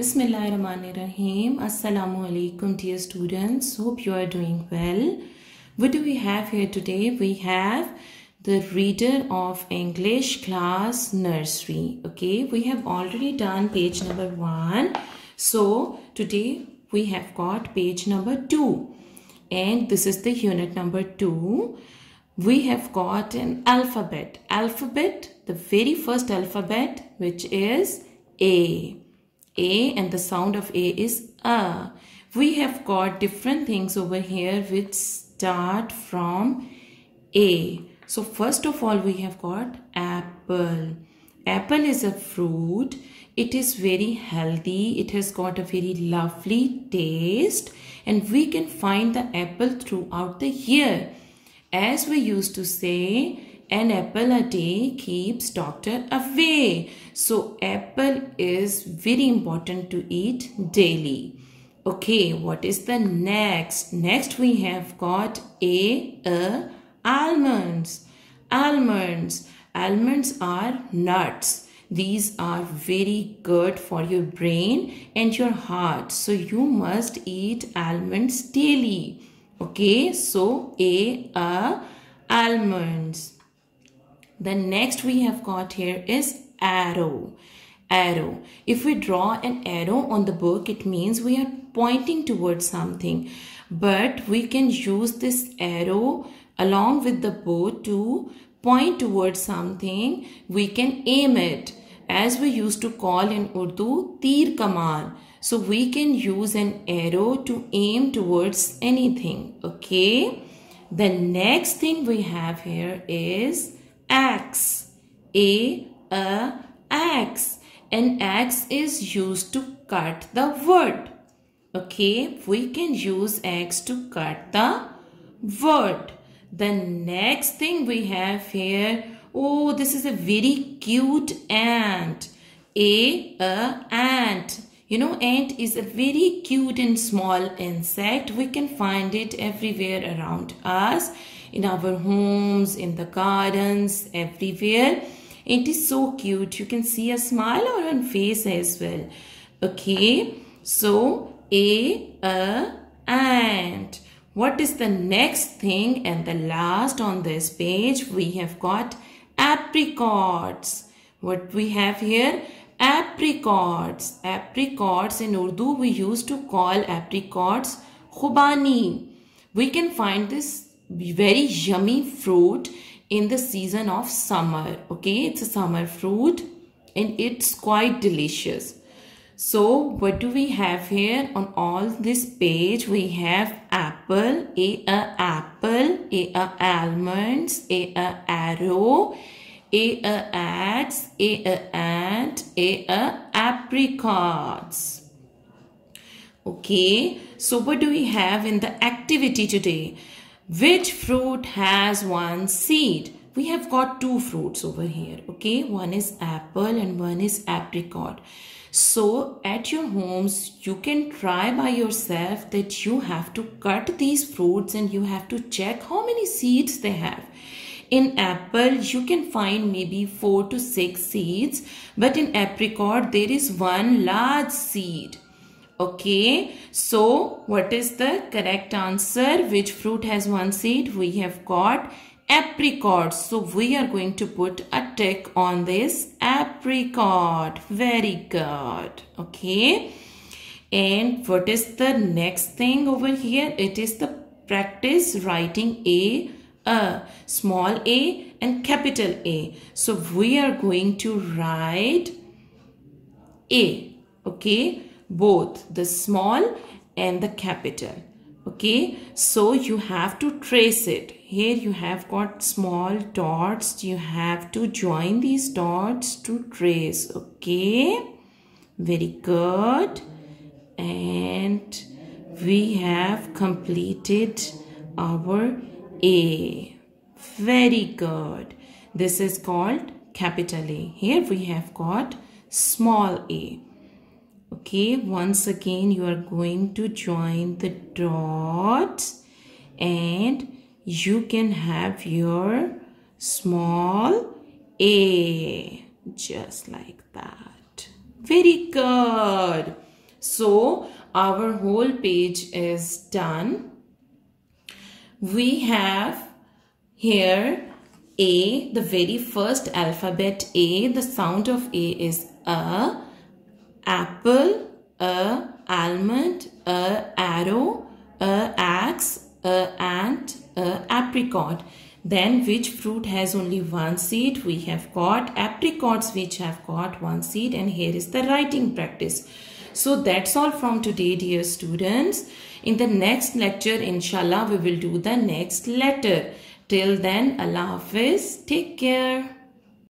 Bismillahirrahmanirrahim. Assalamu alaikum dear students. Hope you are doing well. What do we have here today? We have the reader of English class nursery. Okay, we have already done page number one. So today we have got page number two. And this is the unit number two. We have got an alphabet. Alphabet, the very first alphabet, which is A. A and the sound of A is A. We have got different things over here which start from A. So first of all we have got apple. Apple is a fruit. It is very healthy. It has got a very lovely taste and we can find the apple throughout the year. As we used to say, an apple a day keeps doctor away. So apple is very important to eat daily. Okay, what is the next? Next we have got a, a almonds. Almonds. Almonds are nuts. These are very good for your brain and your heart. So you must eat almonds daily. Okay, so a, a almonds. The next we have got here is arrow. Arrow. If we draw an arrow on the book, it means we are pointing towards something. But we can use this arrow along with the bow to point towards something. We can aim it as we used to call in Urdu, tir kaman. So we can use an arrow to aim towards anything. Okay. The next thing we have here is axe. A, a, axe. An axe is used to cut the wood. Okay, we can use axe to cut the wood. The next thing we have here, oh, this is a very cute ant. A, a, ant. You know, ant is a very cute and small insect. We can find it everywhere around us in our homes, in the gardens, everywhere. It is so cute. You can see a smile on her face as well. Okay. So, a, a, ant. What is the next thing and the last on this page? We have got apricots. What we have here? Apricots. Apricots in Urdu we used to call apricots khubani. We can find this very yummy fruit in the season of summer okay? It's a summer fruit and it's quite delicious. So what do we have here? On all this page we have apple a, a apple a, a almonds a, a arrow a, a ants a, a ant a, a apricots. Okay so what do we have in the activity today which fruit has one seed? We have got two fruits over here. Okay, one is apple and one is apricot. So at your homes, you can try by yourself that you have to cut these fruits and you have to check how many seeds they have. In apple, you can find maybe four to six seeds, but in apricot, there is one large seed. Okay, so what is the correct answer? Which fruit has one seed? We have got apricot. So we are going to put a tick on this apricot. Very good. Okay. And what is the next thing over here? It is the practice writing A, a, small a and capital A. So we are going to write A. Okay both the small and the capital. Okay? So you have to trace it. Here you have got small dots. You have to join these dots to trace. Okay? Very good. And we have completed our A. Very good. This is called capital A. Here we have got small a okay once again you are going to join the dots and you can have your small a just like that very good So our whole page is done. We have here A, the very first alphabet A. The sound of A is A, apple, A, almond, A, arrow, A, axe, A, ant, A, apricot. Then which fruit has only one seed? We have got apricots which have got one seed and here is the writing practice. So that's all from today dear students. In the next lecture inshallah we will do the next letter. Till then Allah Hafiz. Take care.